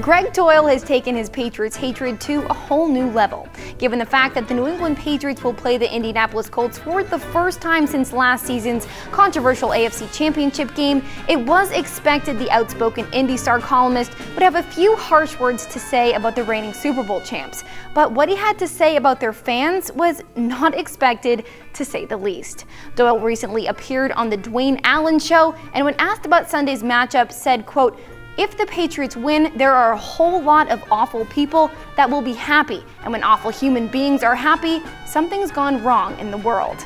Gregg Doyel has taken his Patriots hatred to a whole new level. Given the fact that the New England Patriots will play the Indianapolis Colts for the first time since last season's controversial AFC Championship game, it was expected the outspoken Indy Star columnist would have a few harsh words to say about the reigning Super Bowl champs. But what he had to say about their fans was not expected, to say the least. Doyel recently appeared on the Dwayne Allen Show, and when asked about Sunday's matchup, said, quote, if the Patriots win, there are a whole lot of awful people that will be happy. And when awful human beings are happy, something's gone wrong in the world.